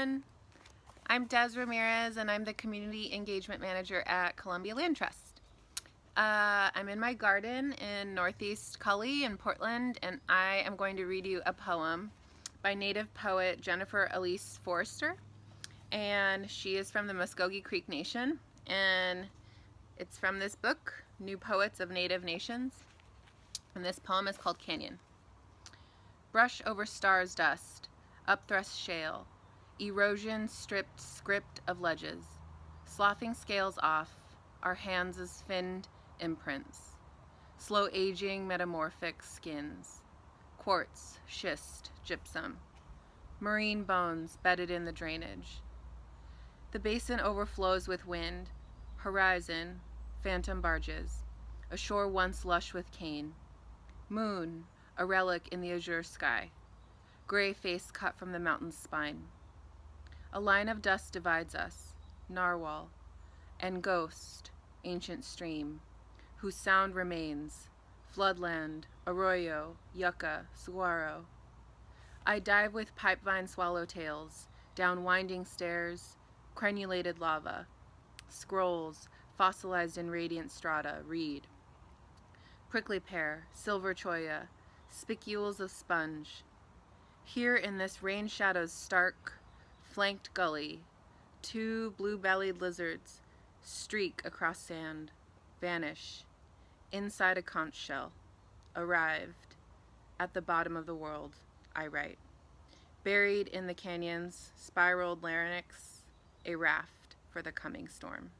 everyone. I'm Dez Ramirez and I'm the Community Engagement Manager at Columbia Land Trust. Uh, I'm in my garden in Northeast Cully in Portland and I am going to read you a poem by native poet Jennifer Elise Foerster and she is from the Muskogee Creek Nation and it's from this book, New Poets of Native Nations and this poem is called Canyon. Brush over stars dust, upthrust shale, erosion stripped script of ledges, sloughing scales off, our hands as finned imprints, slow aging metamorphic skins, quartz, schist, gypsum, marine bones bedded in the drainage. The basin overflows with wind, horizon, phantom barges, a shore once lush with cane, moon, a relic in the azure sky, gray face cut from the mountain's spine. A line of dust divides us, narwhal, and ghost, ancient stream, whose sound remains, floodland, arroyo, yucca, saguaro. I dive with pipevine swallowtails, down winding stairs, crenulated lava, scrolls, fossilized in radiant strata, read. Prickly pear, silver cholla, spicules of sponge. Here in this rain shadow's stark, flanked gully, two blue-bellied lizards streak across sand, vanish, inside a conch shell, arrived, at the bottom of the world, I write. Buried in the canyons, spiraled larynx, a raft for the coming storm.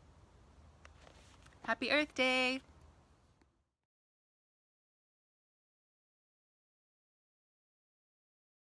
Happy Earth Day!